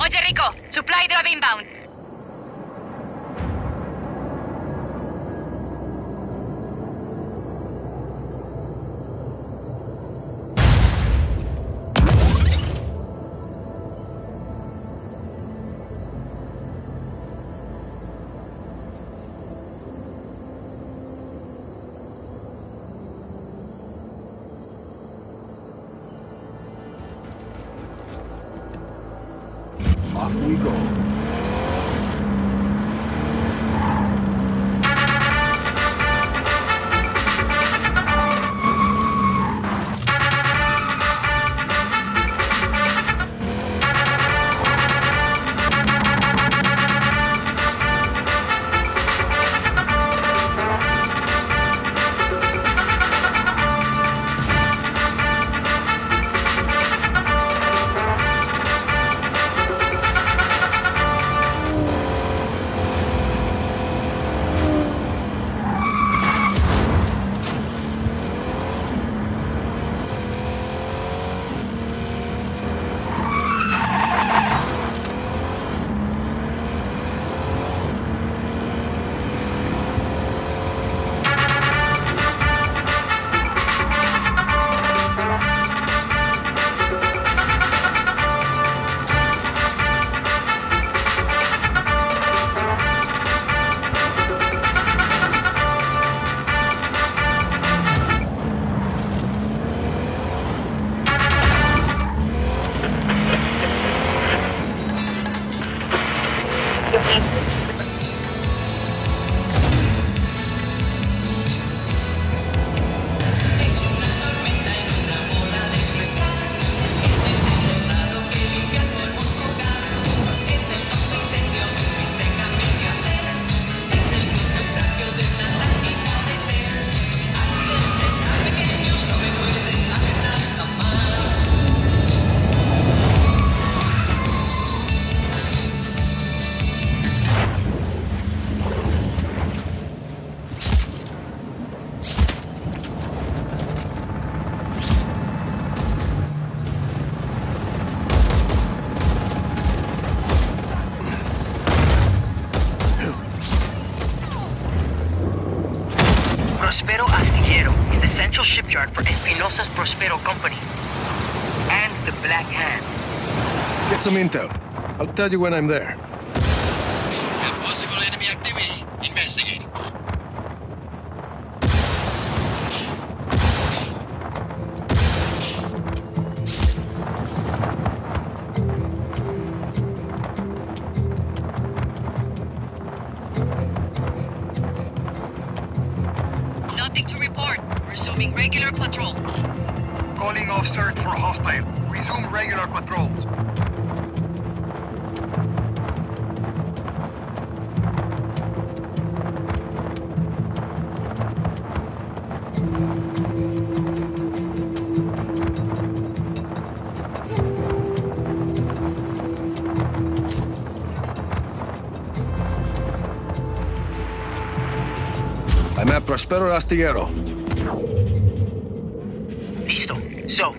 Oye, Rico, supply drop inbound. Off we go. Prospero for Prospero Company. And the Black Hand. Get some intel. I'll tell you when I'm there. Got possible enemy activity. Investigate. Resuming regular patrol. Calling off search for hostile. Resume regular patrols. I'm at Prospero Astillero. Listo. So,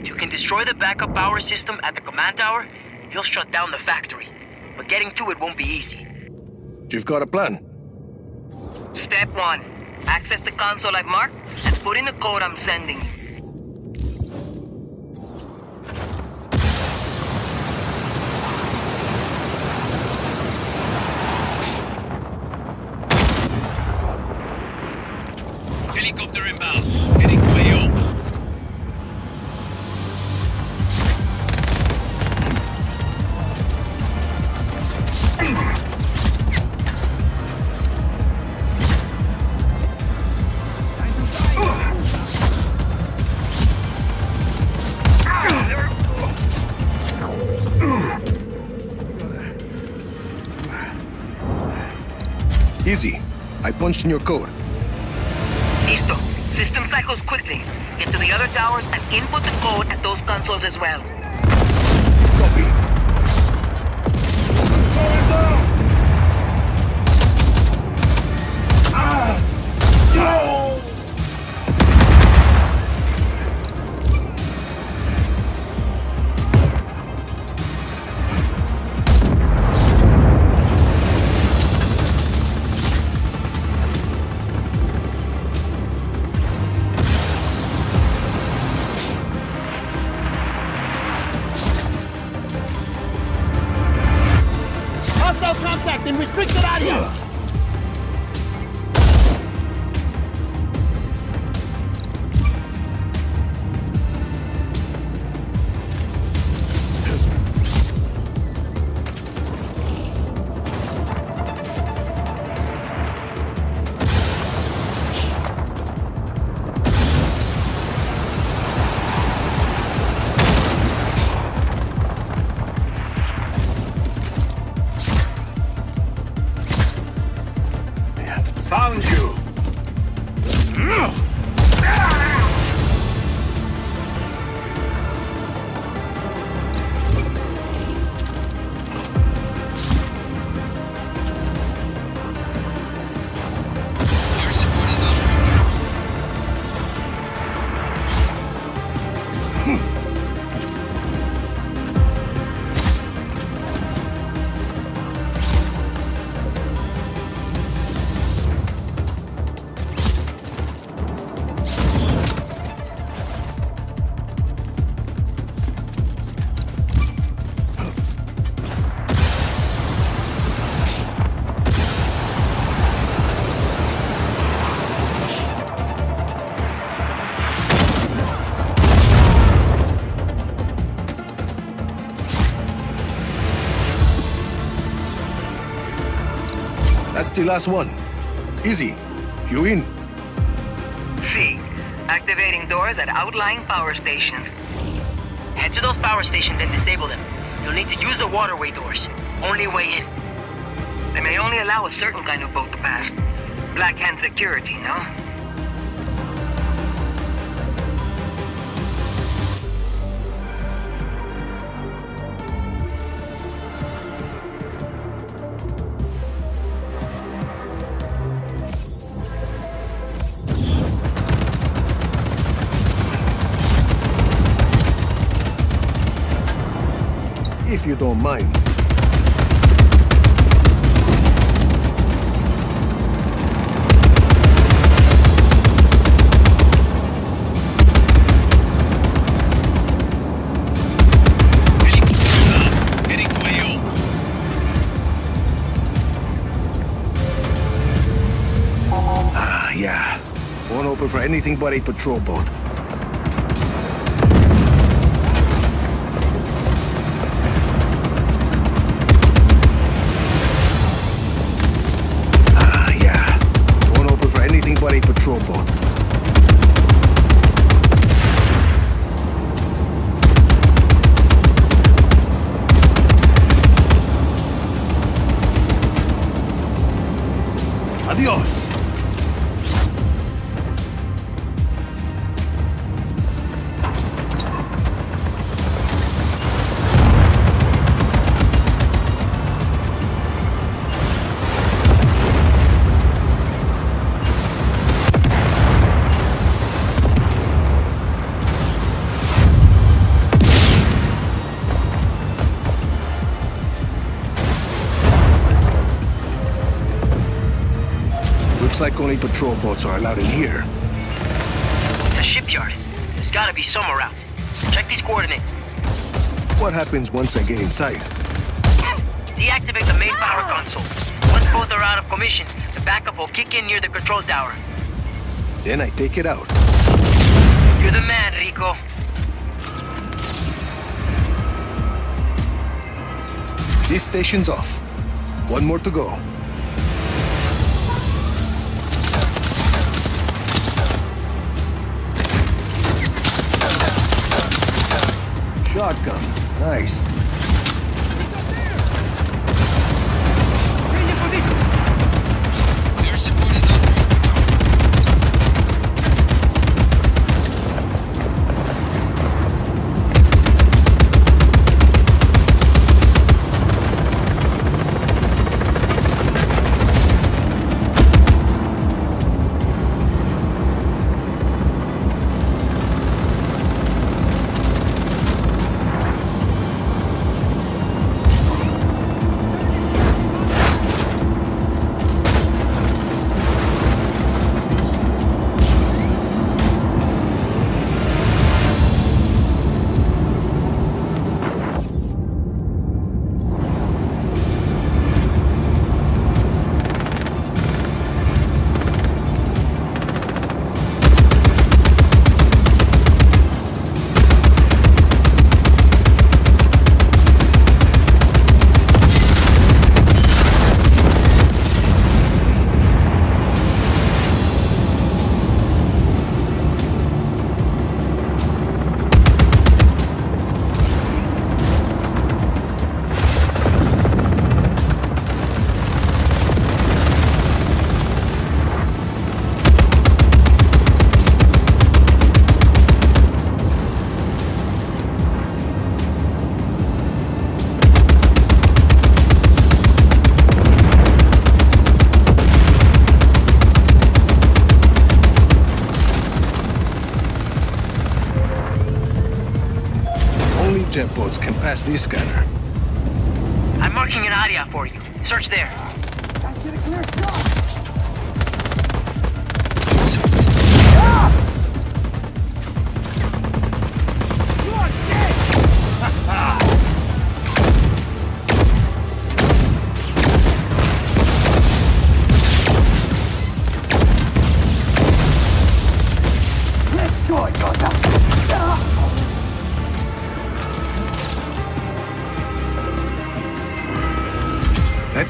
if you can destroy the backup power system at the command tower, he'll shut down the factory. But getting to it won't be easy. You've got a plan. Step one. Access the console I've marked and put in the code I'm sending you. Easy. I punched in your code. Listo. System cycles quickly. Get to the other towers and input the code at those consoles as well. That's the last one. Easy. You in? C. Activating doors at outlying power stations. Head to those power stations and disable them. You'll need to use the waterway doors. Only way in. They may only allow a certain kind of boat to pass. Black Hand security, no? If you don't mind. Ah, yeah. Won't open for anything but a patrol boat. But Looks like only patrol boats are allowed in here. It's a shipyard. There's gotta be some around. Check these coordinates. What happens once I get inside? Deactivate the main power console. Once both are out of commission, the backup will kick in near the control tower. Then I take it out. You're the man, Rico. This station's off. One more to go. Shotgun. Nice. Can scanner. I'm marking an area for you. Search there.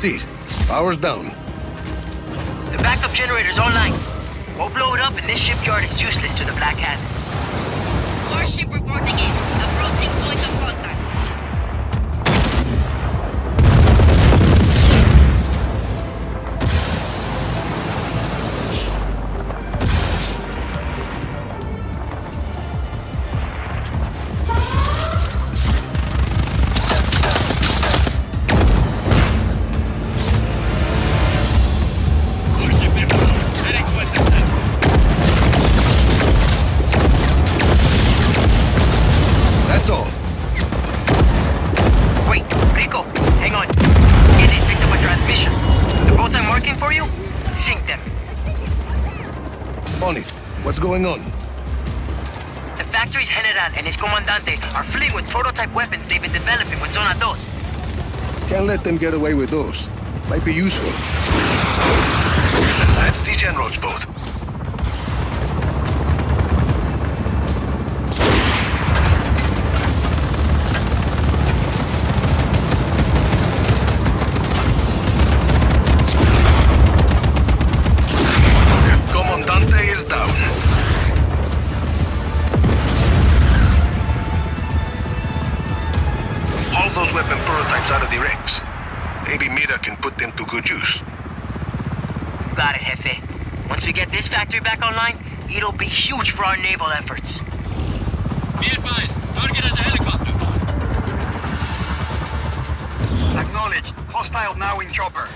It. Power's down. The backup generator's online. We'll blow it up and this shipyard is useless to the Black Hand. Warship reporting in. Prototype weapons they've been developing with Zona 2. Can't let them get away with those. Might be useful. That's the General's boat. Weapon out of the wrecks. Maybe Mira can put them to good use. Got it, Jefe. Once we get this factory back online, it'll be huge for our naval efforts. Be advised. Target is a helicopter. Acknowledged. Hostile now in chopper.